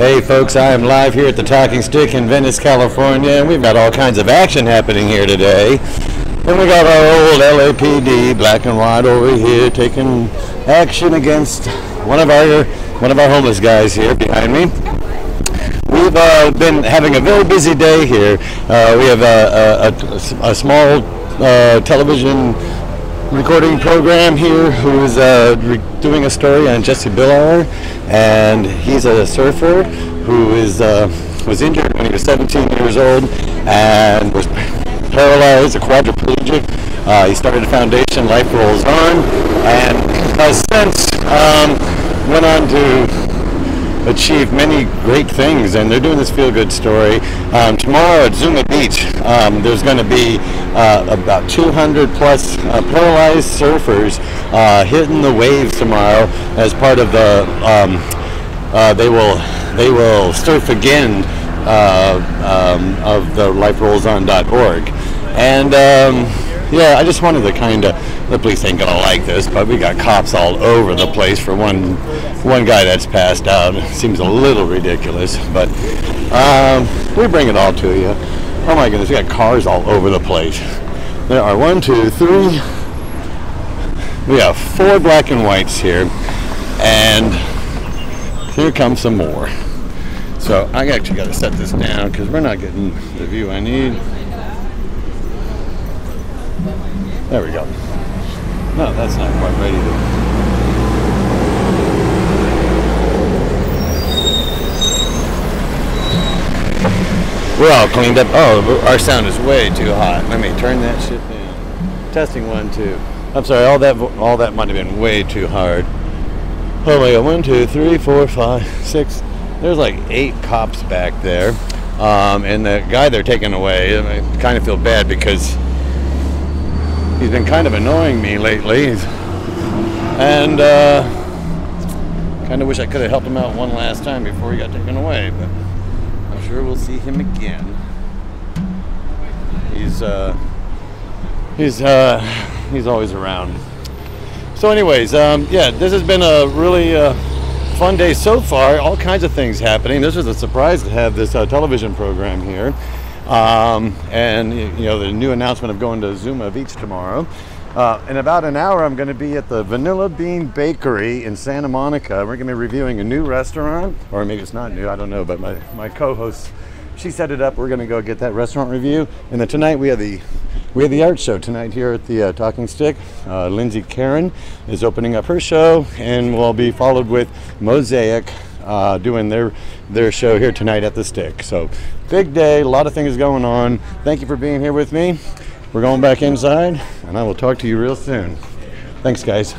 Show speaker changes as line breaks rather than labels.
Hey folks, I am live here at the Talking Stick in Venice, California, and we've got all kinds of action happening here today. And we got our old LAPD, black and white, over here taking action against one of our one of our homeless guys here behind me. We've uh, been having a very busy day here. Uh, we have a, a, a, a small uh, television recording program here who's uh, re- doing a story on Jesse Billauer, and he's a surfer who is uh, was injured when he was 17 years old and was paralyzed, a quadriplegic. Uh, he started a foundation, Life Rolls On, and has since um, went on to achieved many great things, and they're doing this feel-good story. Um, tomorrow at Zuma Beach, um, there's going to be uh, about 200 plus uh, paralyzed surfers uh, hitting the waves tomorrow as part of the. Um, uh, they will they will surf again uh, um, of the LifeRollsOn.org, and um, yeah, I just wanted to kind of. The police ain't gonna like this, but we got cops all over the place for one one guy that's passed out. Seems a little ridiculous, but um, we bring it all to you. Oh my goodness, we got cars all over the place. There are one, two, three. We have four black and whites here, and here comes some more. So I actually got to set this down because we're not getting the view I need. There we go. No, that's not quite ready to. We're all cleaned up. Oh, our sound is way too hot. Let me turn that shit down. Testing one, two. I'm sorry, all that all that might have been way too hard. Oh my god, one, two, three, four, five, six. There's like eight cops back there. Um, and the guy they're taking away, I kind of feel bad because he's been kind of annoying me lately. And uh, kind of wish I could have helped him out one last time before he got taken away, but I'm sure we'll see him again. He's uh, he's uh, he's always around. So, anyways, um, yeah, this has been a really uh, fun day so far. All kinds of things happening. This was a surprise to have this uh, television program here, um, and you know the new announcement of going to Zuma Beach tomorrow. Uh, in about an hour, I'm going to be at the Vanilla Bean Bakery in Santa Monica. We're going to be reviewing a new restaurant, or maybe it's not new. I don't know, but my my co-host she set it up. We're going to go get that restaurant review, and then tonight we have the we have the art show tonight here at the uh, Talking Stick. Uh, Lindsay Karen is opening up her show, and will be followed with Mosaic uh, doing their their show here tonight at the Stick. So big day, a lot of things going on. Thank you for being here with me. We're going back inside, and I will talk to you real soon. Thanks, guys.